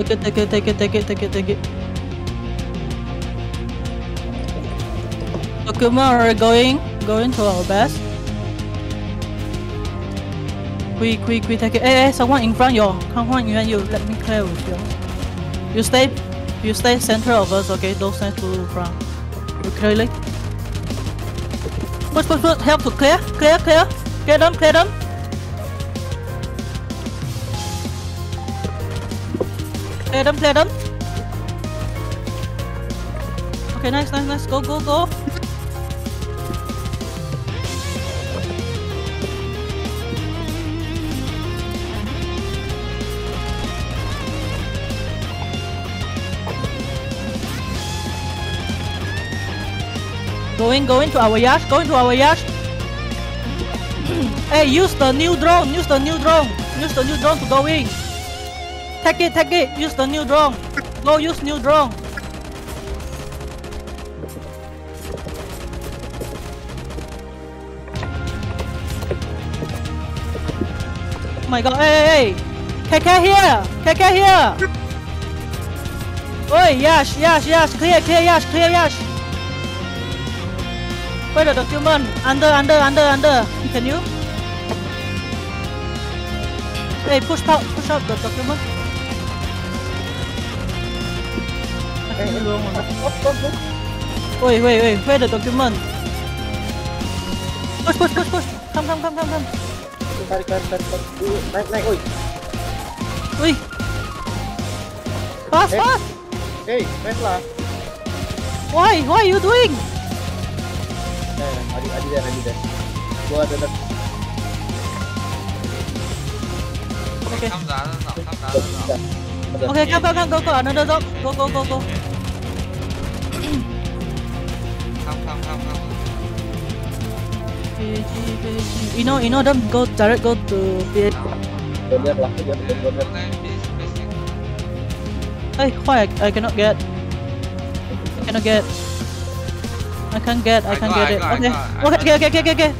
Take it, take it, take it, take it, take it, take it. Document are going, going to our base. Quick, quick, quick, take it. Hey, hey, someone in front, yo. Come on, you and you. Let me clear with you. You stay, you stay center of us, okay? Don't stand too front. You clearly. Push, push, push. Help to clear, clear, clear. Clear them, clear them. Clear them, clear them. Okay, nice, nice, nice. Go, go, go. Going, going to our yacht, going to our yacht. hey, use the new drone, use the new drone, use the new drone to go in. Take it, take it, use the new drone. Go use new drone. Oh my god, hey, hey, hey. KK here, KK here. Oi, Yash, Yash, Yash, clear, clear, Yash, clear, Yash. Where the document? Under, under, under, under. Can you? Hey, push out, push out the document. Wait, wait, wait, where the document? Push, push, push, push! Come, come, come, come, come! Tarik, tarik, tarik, tarik. Naik, naik, oi! Oi! Pass, pass! Eh. Hey, eh, wait lah! Why? Why are you doing? Eh, adi, adi there, adi there. Go ahead, let's... Okay. Okay, come, come, come, go, go, another dog. Go, go, go, go. come, come, come. You know, you know, don't go direct, go to PAG. Hey, why? I cannot get. I cannot get. I can't get, I, can't get it. Okay. okay, okay, okay, okay, okay, okay.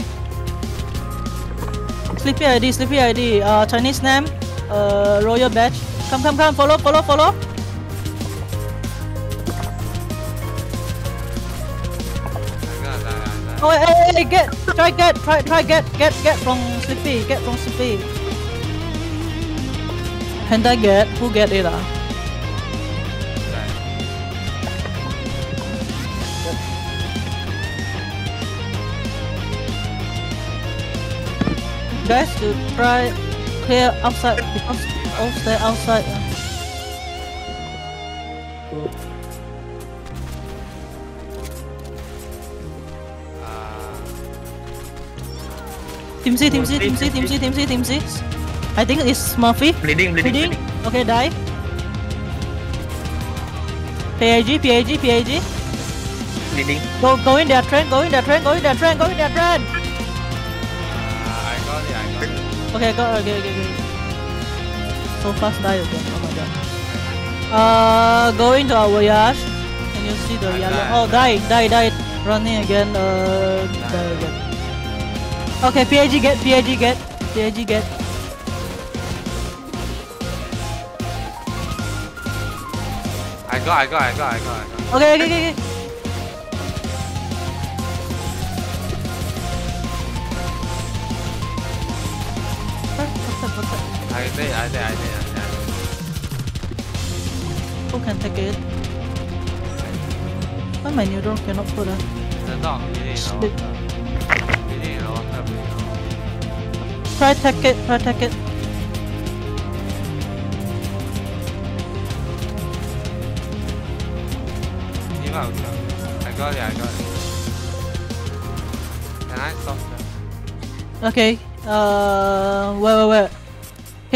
Sleepy ID, sleepy ID. Uh, Chinese name, uh, royal badge. Come, come, come, follow, follow, follow. Oh, hey, hey, get. Try get. Try. Try get. Get. Get from Sleepy. Get from Sleepy. I get? Who get it? Ah. guys to try clear outside because all stay outside. Team C, Team C, Team C, Team C, Team C, Team C. I think it's Murphy. Bleeding, bleeding, Bleeding. bleeding. Okay, die. PAG, PAG, PAG. Bleeding. Go, go in their train, go in their train, go in their train, go in their train. I got it, I got it. Okay, go, okay, okay, okay. So fast die again, oh my god. Uh, going to our yacht. Can you see the yellow? oh, die, die, die. Running again, uh, die again. Okay, PAG get, PAG get, PAG get. I got, I got, I got, I got, I got. Okay, okay, okay, okay. What's that, what's that? I did, I did, I did, I did. Who can take it? Why my neutral cannot put it? The dog bleeding in take it, try take it. Give up, give up. I got it, I got it. Can I stop them? Okay. Uh, wait, wait, wait.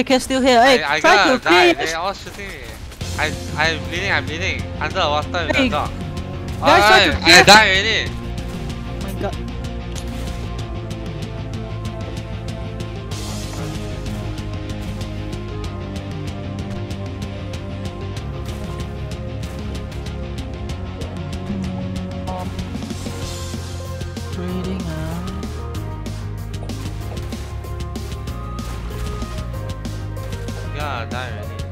KK still here. Hey, I, I try gotta die, finish. they all shooting me. I, I'm bleeding, I'm bleeding. Under the water with Hey, the dog. Alright, I clear. die already. I already.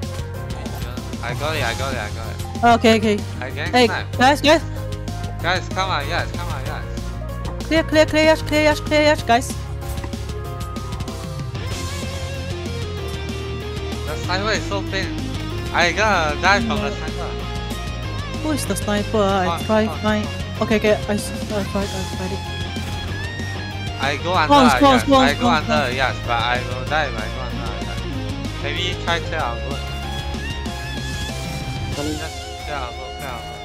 I got it, I got it, I got it. Oh, okay, okay. I can Hey, snipe. guys, guys, Guys, come on, yes, come on, yes. clear, clear, clear, yash, clear, yash, clear, yash, guys. The sniper is so thin. I gotta die from the sniper. Who is the sniper? I Con, try con. find. Okay, okay. I, I tried. I tried it. I go under, spawns, yes. spawns, I go spawns, under, yes, but I will die I go. Yes. Maybe try clear our boat. Just clear our boat, clear our boat.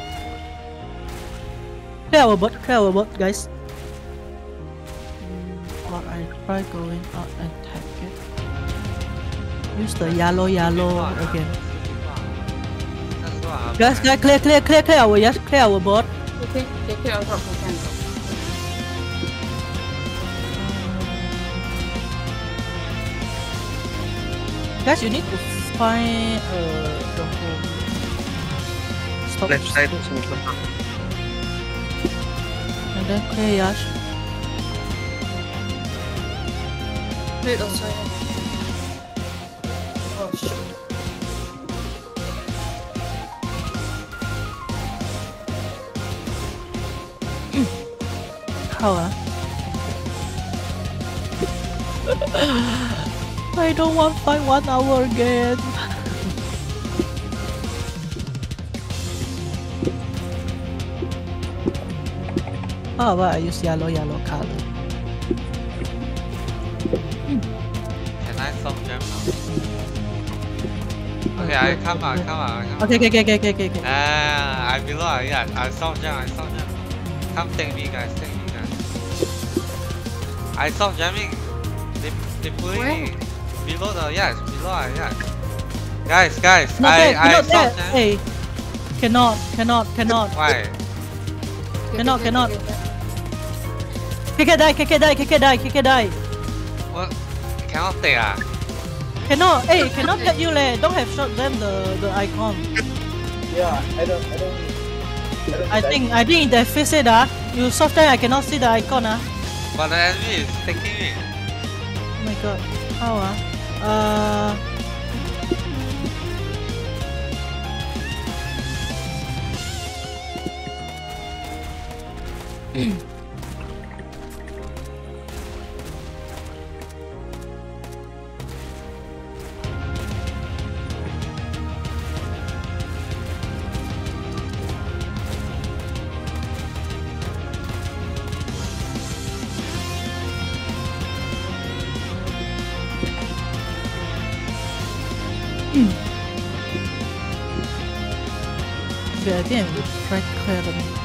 Clear our boat. Clear our boat, guys. Mm, Or I try going out and tag it. Use the yellow, yellow again. Let's. Guys, guys, clear, clear, clear, clear our yes, clear our boat. Okay, take care of the candle. Guys, you need to find uh the home. Stop. Left side stop. sniper. And then clear Yash. Wait, oh, sorry. Oh, shit. How ah? I don't want to find one hour again. How about I use yellow, yellow color? Can I stop jam now? Okay, I come on, come on, come on. Okay, okay, okay, okay, okay, okay. Ah, I below, yeah, I stop jam, I stop jam. Come take me guys, take me guys. I stop jamming. They, they pulling Where? me. Below the, yes, below, uh, yes. Guys, guys, Not I, there, I cannot stop there. Hey, cannot, cannot, cannot. Why? Okay, Cannot, okay, cannot. okay, okay. KK die, KK die, KK die, KK die. What? Cannot take ah? Cannot, hey, cannot get you leh. Don't have shot them the the icon. Yeah, I don't, I don't. don't I think I think they fix it ah. You soft time I cannot see the icon ah. But the enemy is taking me. Oh my god, how ah? Uh. Okay, Think we try clear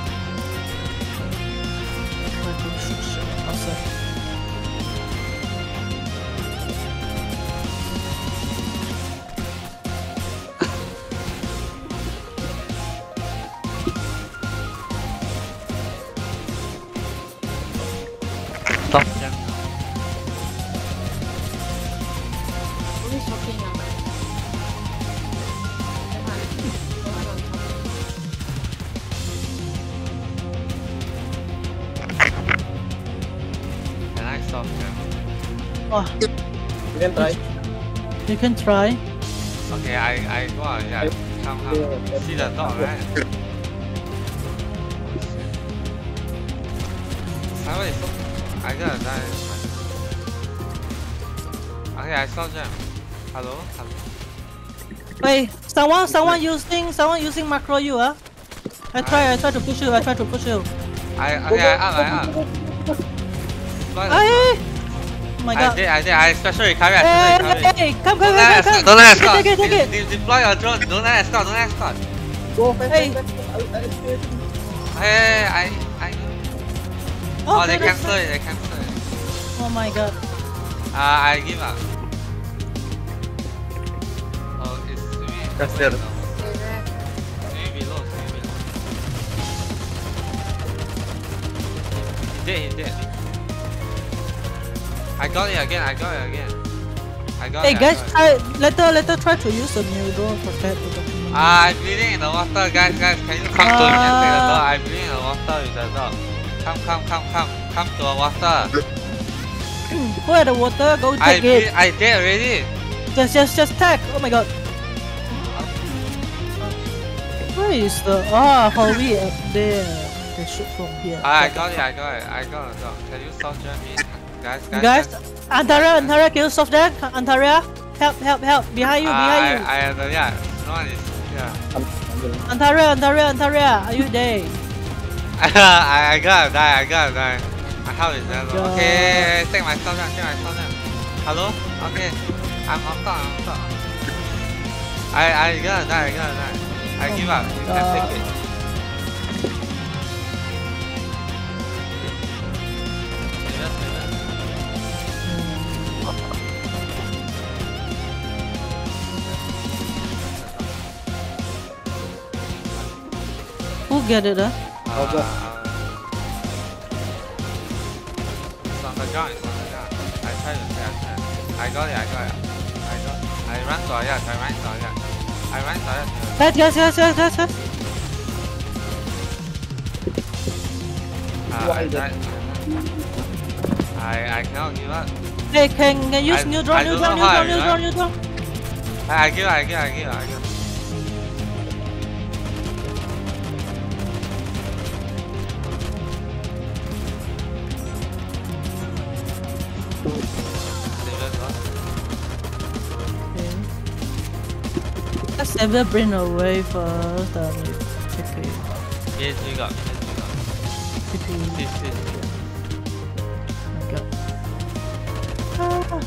Oh, You can try. you can try. Okay, I, I go out, yeah. Come, come. Yeah, See the dog, right? Sniper is so... I gotta die. Okay, I stop jam. Hello? Hello? Hey, someone, someone using, someone using macro you ah. I try, I try to push you, I try to push you. I, okay, I up, I up. Hey! Oh my I god. did, I did. I special recovery, I Hey, special hey, recovery. hey, come, come, Don't let come, escort, come. don't let escort. Take it, take it. De- de- Deploy your drone, don't let escort, don't let escort. Go, fast, Hey. fast, fast. I, I, I, Hey, I, I... Oh, they Okay, that's cancel fine. it, they cancel it. Oh my god. Uh, I give up. Oh, it's swimming. That's there. Okay, there. Swimming below, swimming below. He did, he did. I got it again, I got it again. I got Hey it, I guys, got it. try, later, later try to use the new drone for that document. Ah, I'm bleeding in the water, guys, guys. Can you come to me and take the dog? Ah. I'm bleeding in the water with the dog. Come, come, come, come. Come to the water. Go at the water, go I take it. I did already. Just, just, just tag. Oh my god. Where is the ah Howie up there? They shoot from here. I got it, I got it, I got it. got it. Can you stop jamming? Guys, guys. Guys, Antaria, Antaria, can you stop there? Antaria, help, help, help! Behind you, Uh, behind I, you! I, uh, yeah, no one is, yeah. Am- ambil. Antaria, Antaria, Antaria, are you there? I, I gotta die, I gotta die. My health is very low. Okay, take my stuff down, take my stuff down. Hello? Okay, I'm on top, I'm on top. I, I gotta die, I gotta die. I Oh give up, you God. can take it. Get it? Uh? Oh, God. Uh, It's on the ground, it's on the ground. I try to say, I try. I got it, I got it. I got I run toilet, I run toilet. I run toilet. Guys, guys, guys, guys, guys, guys. Uh, What I, is it? tried. I, I cannot give up. Hey, can, can use I- neutron, I don't neutron, know how, neutron, you neutron, know? neutron. I, I give up, I give up, I give up, I give up. Never bring away first. Uh, TP, Yes, we got, yes, we got. TP. This. Oh my god. Ah.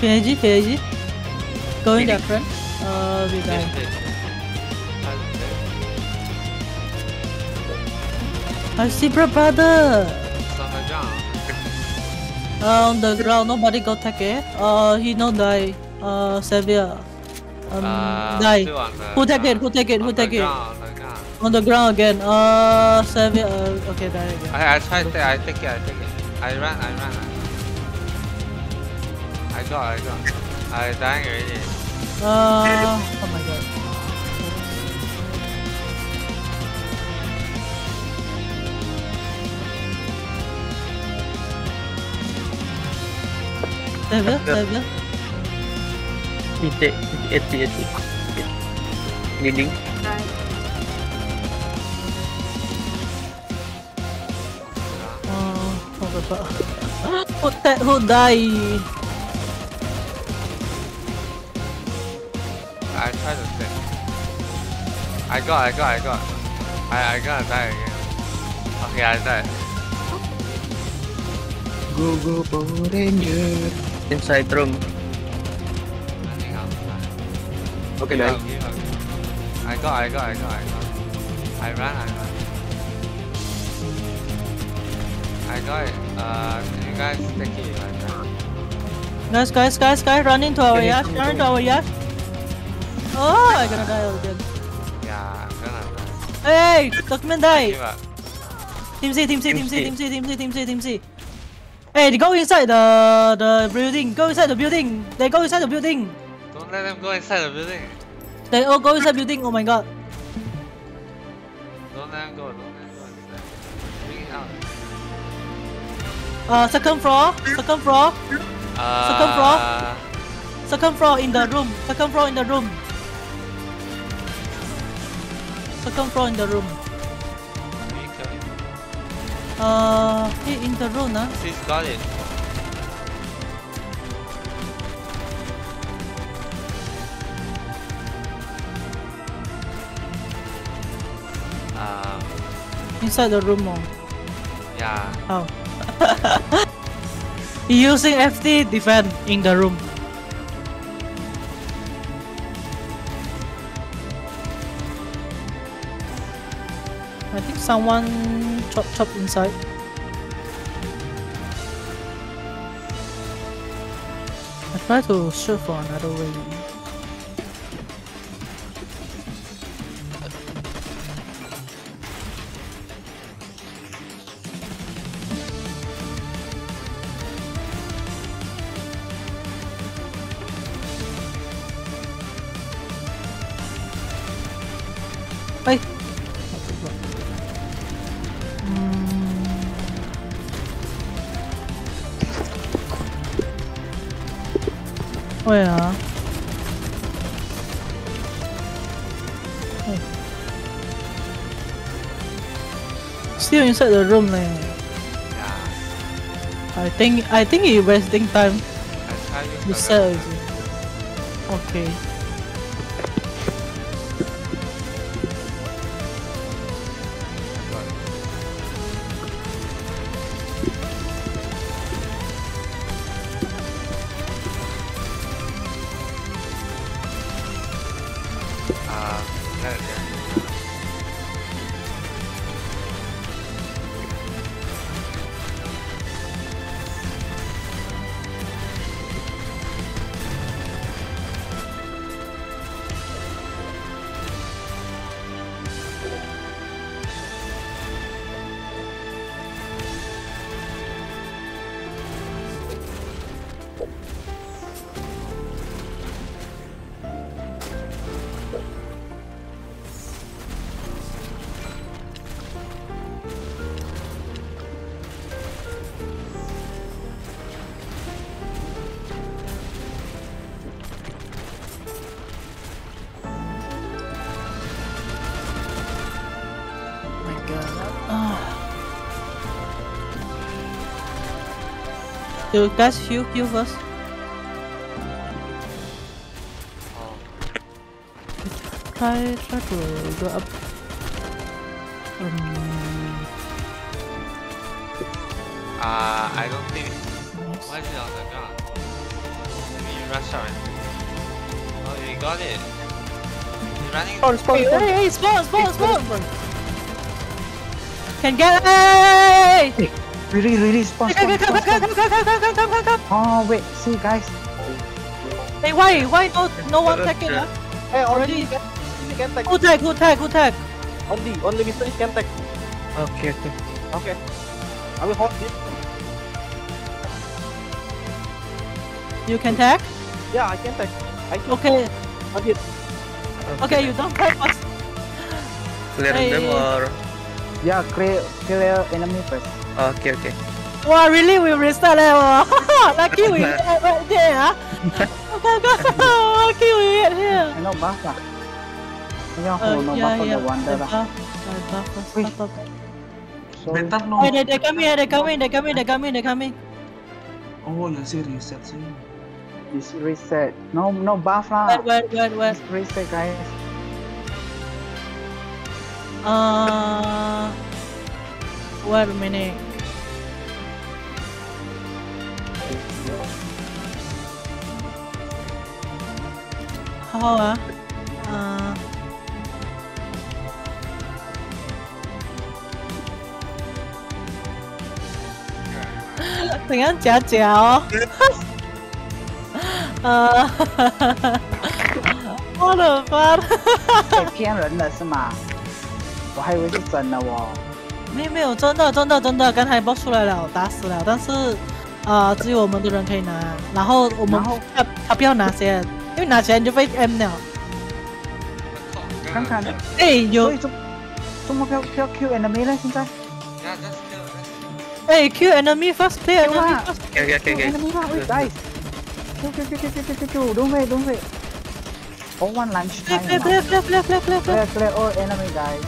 PAG, PAG. Going that front. Uh, we This, die. this. I see bro brother. It's on the ground. Uh, on the ground, nobody go take it. Uh, he no die. Uh, Xavier. Um, Uh, die. Who take it? Who take it? Who take it? ground, on the ground. On the ground again. Uh, Xavier. Uh, okay, die again. I, I try to take, I take it, I take it. I run, I run, I run. I got, I got. I dying already. Uh, my god. Xavier, Xavier. Titik, titik, titik, titik. Leading. Oh, my god. Who, that, who die? I try to take. I got, I got, I got. I, I gotta die again. Okay, I died. Go, go, Power Ranger. Inside room. Okay, Give guys. up, give up, give up. I got, I got, I got, I got. I ran, I ran. I got it. Uh, you guys take it? I ran. Guys, guys, guys, guys, run into our Okay, yacht, come run into our yacht. Oh, I'm gonna die again. Yeah, I'm gonna die. Hey, document die. Give up. Team C, team C, team Team C, C. team C, team C, team C, team C. Hey, they go inside the the building. Go inside the building. They go inside the building. Don't let them go inside the building. They all go inside the building. Oh my god. Don't let them go, don't let them go inside. Bring it out. Uh, second floor, second floor, Uh, Second floor? second floor in the room. Second floor in the room. Second floor in the room. We kill him. Uh, he in the room, huh? He's got it. Um, Inside the room, oh. yeah. He using FT defend in the room. I think someone chop chop inside. I try to shoot for another way. Hey. Oh yeah. Still inside the room, leh. Yeah. I think I think you wasting time. I try you. Yourself. Okay. You guys heal heal first. Oh, Try try to go up. Um, uh, I don't think. nice. Why is it on the ground? Maybe you rush out. and- Oh, you got it. You're running. Spawn, spawn, Hey, spawn. hey, hey, spawn, spawn, spawn! Can get hey! Really, really, spawn, Come, spawn, come, spawn, come, spawn. come, come, come, come, come, come, come! Oh, wait, see, guys. Hey, why, why no, no one taking Yeah. ah? Eh, Already. only can, only can tag. Who tag, who tag, who tag? Only, only Mr. Is can tag. Okay, okay. Okay. I will hold it. You can tag? Yeah, I can tag. I can Okay, hold it. okay, you don't tag us. Clear Hey. them or... Yeah, clear, clear enemy first. Okay, okay. Wow, really, we restart level. Lucky we get right there, ah. Okay. Lucky we get here. I know buff lah. Yeah, Uh, oh, no yeah, buff on yeah. the wonder lah. buff, buff Wait. buff, buff. So, Bentar no. They, they coming, they coming, they coming, they coming, they coming. Oh ya sih reset sih. this reset. No, no buff lah. Wait, wait, wait, wait. Reset, guys. 啊，wait a minute，好啊，啊，怎样夹夹哦，呃，我的妈，太骗人了是吗？我还以为是真的哦。没有没有，真的真的真的，刚才 boss 出来了，我打死了，但是呃，只有我们的人可以拿，然后我们后他他不要拿先，因为拿起来你就被 M 了。看看，哎，有中中国票票 Q enemy 了，现在.哎 Q enemy first play Q enemy 啦 first，Okay, okay, Q okay. enemy 啦，喂 guys。Q Q Q Q Q Q Q don't wait don't wait. Oh one lunch time. play play play play play play play. Clear clear all enemy guys.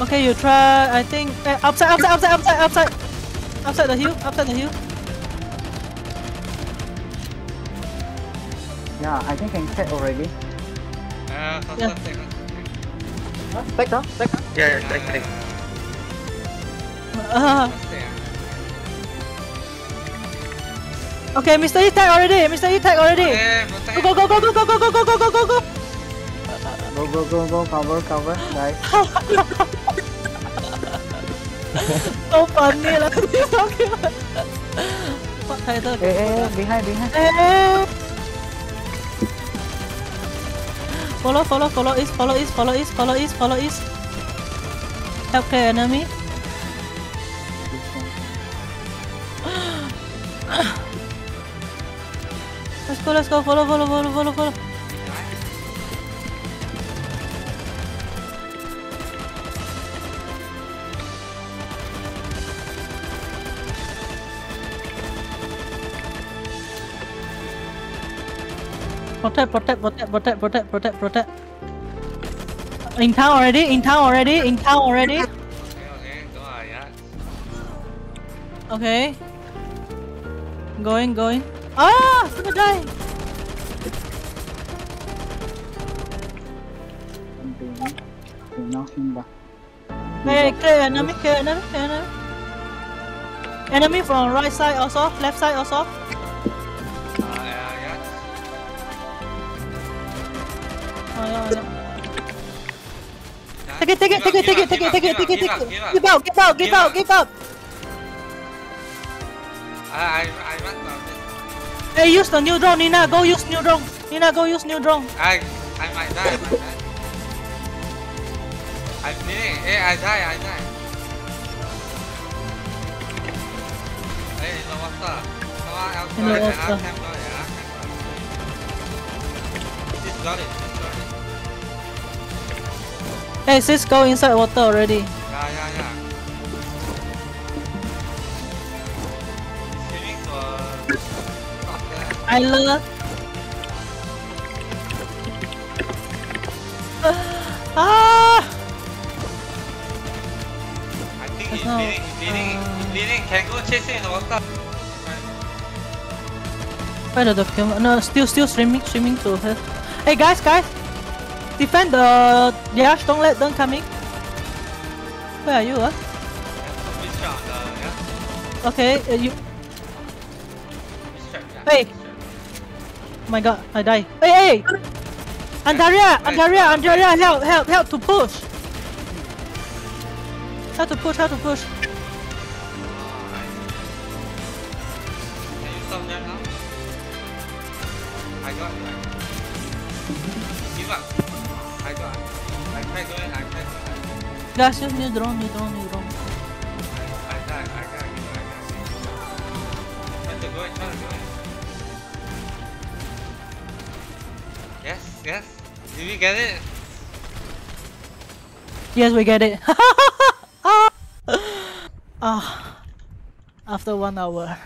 Okay, you try. I think eh, uh, upside, upside, upside, upside, upside, upside the hill, upside the hill. Yeah, I think I'm set already. Uh, yeah. Back up, back up. Yeah, yeah, back, back. Uh, okay, Mr. E tag already. Mr. E tag already. Eh. Go go go go go go go go go go go go. Go go go go cover cover guys. So funny lah. This talking. What title? Eh eh behind behind. Eh. Follow, follow, follow east, follow east, follow east, follow east, follow east. Help clear enemy. Let's go, let's go, follow, follow, follow, follow, follow. Protect, protect, protect, protect, protect, protect, protect. In town already, in town already, in town already. Okay, okay, go ahead. Okay. Going, going. Ah! Ba? Hey, clear enemy, clear enemy, clear enemy. Enemy from right side also, left side also. Oh. Take it, take it, take it, take it, take it, take it, take it, take it. Give out, give out, give out, give out. I, I, I. Hey, use the new drone, Nina. Go use new drone. Nina, go use new drone. I, I might die, I might die. I'm bleeding. Hey, I die, I die. Hey, in the water. Someone else In the got it, and I water. got it, got it. This got it, got it. Hey, sis, go inside water already. Yeah, yeah, yeah. There. Island. ah! I think he's no, bleeding, he's uh, bleeding. Can go chase in the water. Where the document? No, still, still swimming, swimming to her. Hey, guys, guys! Defend the Yash, don't let them coming. Where are you, uh? This shot, uh, yeah. Okay, uh, you. My god, I die. Hey, hey! Andaria, Andaria, Andaria, help, help, help to push! Help to push, help to push. I. Can you stop them now? I got it. I got it. Give up. I got it. I tried doing it. I tried doing it. Guys, use new drone, new drone, new Did we get it? Yes, we get it. ah, after one hour.